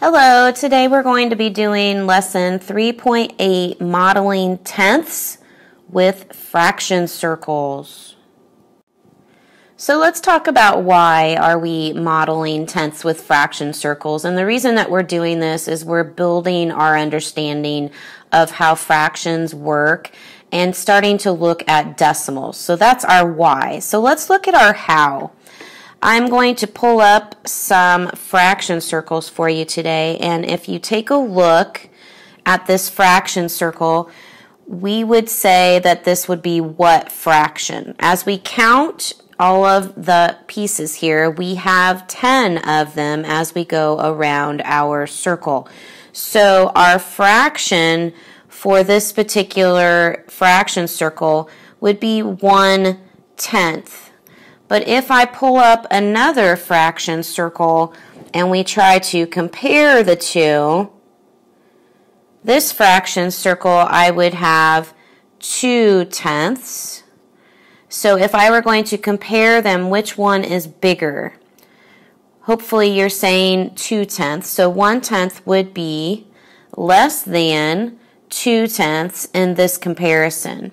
Hello, today we're going to be doing lesson 3.8 modeling tenths with fraction circles. So let's talk about why are we modeling tenths with fraction circles and the reason that we're doing this is we're building our understanding of how fractions work and starting to look at decimals. So that's our why. So let's look at our how. I'm going to pull up some fraction circles for you today. And if you take a look at this fraction circle, we would say that this would be what fraction? As we count all of the pieces here, we have 10 of them as we go around our circle. So our fraction for this particular fraction circle would be 1 tenth. But if I pull up another fraction circle and we try to compare the two, this fraction circle I would have 2 tenths. So if I were going to compare them, which one is bigger? Hopefully you're saying 2 tenths. So 1 tenth would be less than 2 tenths in this comparison.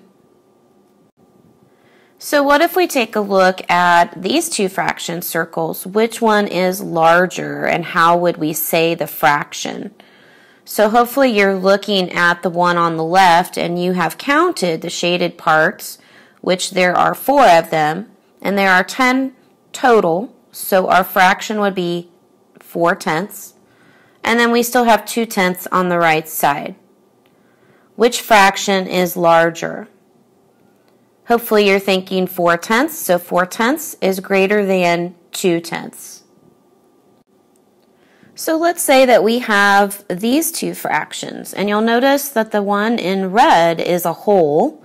So what if we take a look at these two fraction circles? Which one is larger and how would we say the fraction? So hopefully you're looking at the one on the left and you have counted the shaded parts, which there are four of them, and there are 10 total. So our fraction would be 4 tenths. And then we still have 2 tenths on the right side. Which fraction is larger? Hopefully you're thinking 4 tenths, so 4 tenths is greater than 2 tenths. So let's say that we have these two fractions, and you'll notice that the one in red is a whole,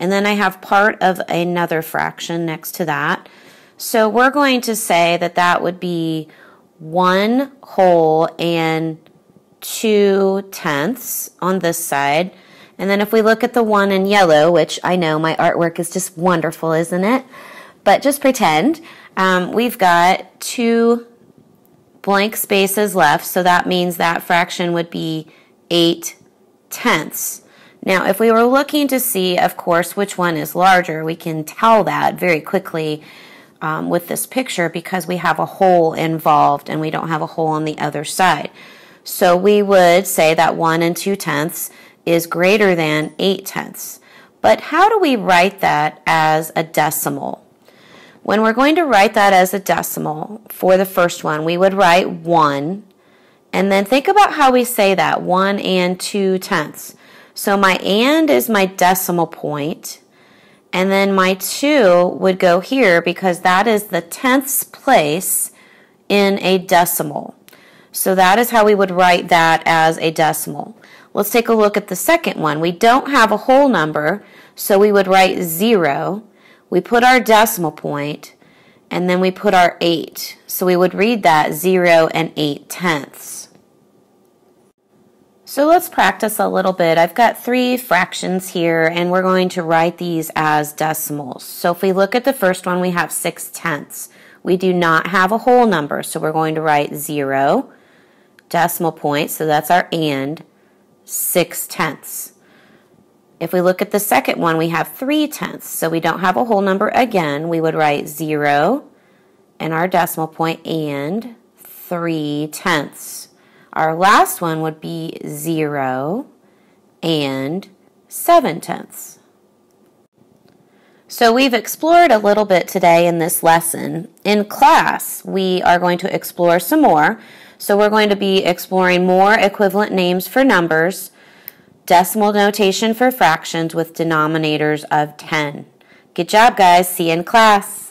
and then I have part of another fraction next to that. So we're going to say that that would be 1 whole and 2 tenths on this side. And then if we look at the one in yellow, which I know my artwork is just wonderful, isn't it? But just pretend. Um, we've got two blank spaces left, so that means that fraction would be 8 tenths. Now, if we were looking to see, of course, which one is larger, we can tell that very quickly um, with this picture because we have a whole involved and we don't have a whole on the other side. So we would say that 1 and 2 tenths is greater than 8 tenths. But how do we write that as a decimal? When we're going to write that as a decimal for the first one, we would write 1. And then think about how we say that 1 and 2 tenths. So my and is my decimal point, and then my 2 would go here because that is the tenths place in a decimal. So that is how we would write that as a decimal. Let's take a look at the second one. We don't have a whole number, so we would write 0. We put our decimal point, and then we put our 8. So we would read that 0 and 8 tenths. So let's practice a little bit. I've got three fractions here, and we're going to write these as decimals. So if we look at the first one, we have 6 tenths. We do not have a whole number, so we're going to write 0, decimal point, so that's our and, 6 tenths. If we look at the second one, we have 3 tenths. So we don't have a whole number again. We would write 0 and our decimal point and 3 tenths. Our last one would be 0 and 7 tenths. So we've explored a little bit today in this lesson. In class, we are going to explore some more. So we're going to be exploring more equivalent names for numbers, decimal notation for fractions with denominators of 10. Good job, guys. See you in class.